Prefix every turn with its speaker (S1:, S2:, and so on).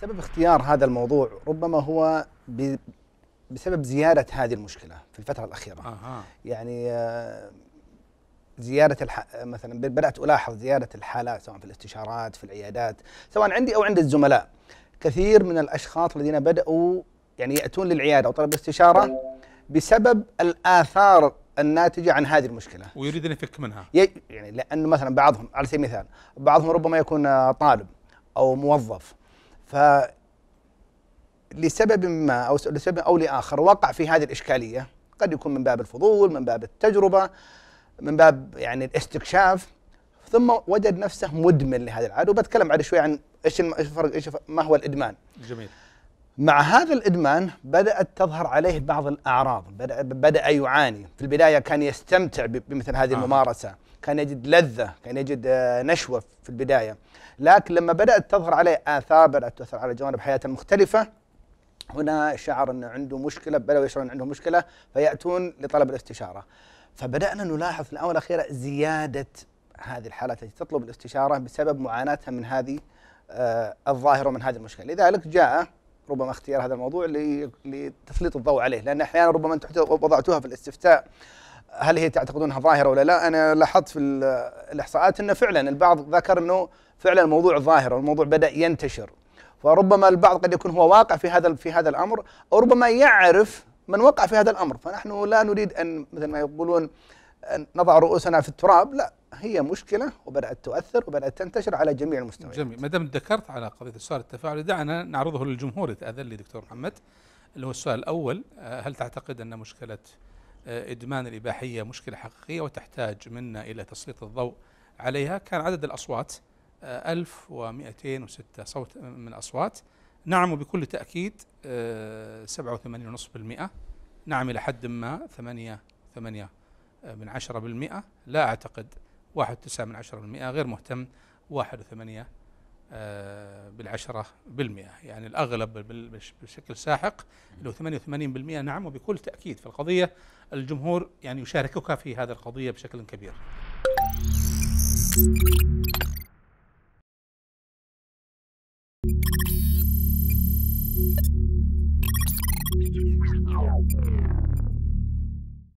S1: سبب اختيار هذا الموضوع ربما هو بسبب زيادة هذه المشكلة في الفترة الأخيرة. يعني آه، زيادة الح... مثلا بدأت ألاحظ زيادة الحالات سواء في الاستشارات في العيادات سواء عندي أو عند الزملاء. كثير من الأشخاص الذين بدأوا يعني يأتون للعيادة أو طلب الاستشارة بسبب الآثار الناتجة عن هذه المشكلة.
S2: ويريد أن يفك منها.
S1: ي- يعني لأنه مثلا بعضهم على سبيل المثال بعضهم ربما يكون آه، طالب أو موظف. ف لسبب ما س- لسبب أو لآخر وقع في هذه الإشكالية قد يكون من باب الفضول من باب التجربة من باب يعني الاستكشاف ثم وجد نفسه مدمن لهذه العادة. وبتكلم بعد شوي عن إيش الفرق إيش ما هو الإدمان.
S2: جميل.
S1: مع هذا الإدمان بدأت تظهر عليه بعض الأعراض. بدا بدأ يعاني. في البداية كان يستمتع بمثل هذه
S2: آه.
S1: الممارسة. كان يجد لذة كان يجد آه، نشوة في البداية. لكن لما بدأت تظهر عليه آثار بدأت تظهر على جوانب حياته المختلفه هنا شعر إنه عنده مشكلة بدأوا يشعرون عنده مشكلة فيأتون لطلب الاستشارة. فبدأنا نلاحظ في الاونه الأخيرة زيادة هذه الحالات التي تطلب الاستشارة بسبب معاناتها من هذه آه، الظاهرة ومن هذه المشكلة. لذلك جاء ربما اختيار هذا الموضوع لتسليط الضوء عليه. لأن أحيانا ربما أنتم وضعتوها في الاستفتاء. هل هي تعتقدونها ظاهرة ولا لا؟ أنا لاحظت في ال- الإحصاءات انه فعلا البعض ذكر أنه فعلا الموضوع ظاهر والموضوع بدأ ينتشر. فربما البعض قد يكون هو واقع في هذا في هذا الأمر أو ربما يعرف من وقع في هذا الأمر. فنحن لا نريد أن مثل ما يقولون نضع رؤوسنا في التراب لا هي مشكلة وبدأت تؤثر وبدأت تنتشر على جميع المستويات.
S2: جميل. ما دام ذكرت على قضية السؤال التفاعلي دعنا نعرضه للجمهور يتأذن لي دكتور محمد اللي هو السؤال الأول آه، هل تعتقد أن مشكلة آه، إدمان الإباحية مشكلة حقيقية وتحتاج منا إلى تسليط الضوء عليها؟ كان عدد الأصوات آه، 1206 صوت من الأصوات. نعم وبكل تأكيد آه، 87.5% نعم إلى حد ما 8 8 من عشرة بالمئة لا أعتقد واحد تسعة من عشرة بالمئة غير مهتم واحد وثمانية آه، بالعشرة بالمئة يعني الأغلب بشكل ساحق اللي هو 88 بالمئة نعم وبكل تأكيد في القضية الجمهور يعني يشاركك في هذا القضية بشكل كبير Thank you.